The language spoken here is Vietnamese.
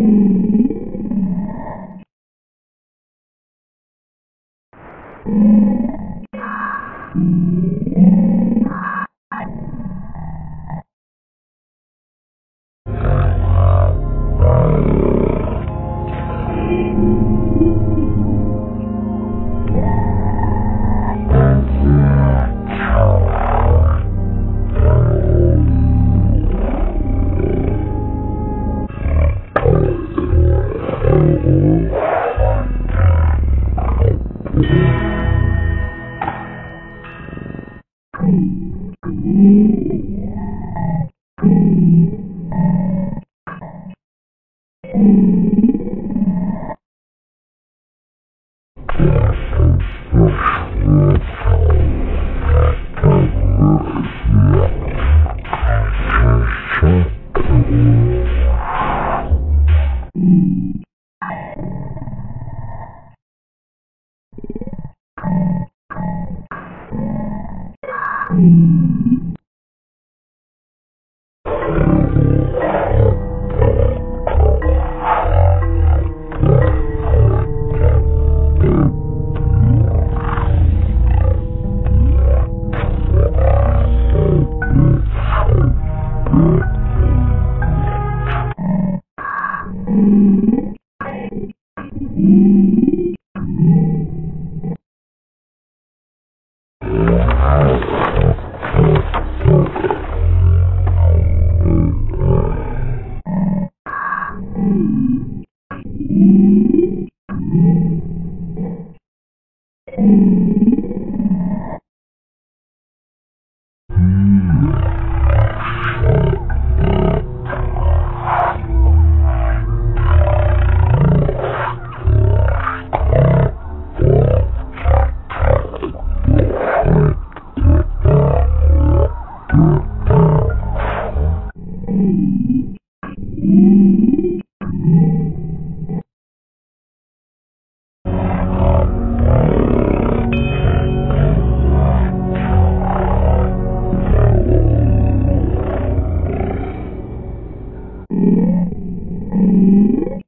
Thank you. Thank you. Mm-hmm. Thank hum. you.